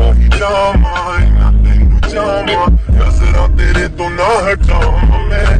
no y llama y la tengo llama. Ya será directo, no es cama,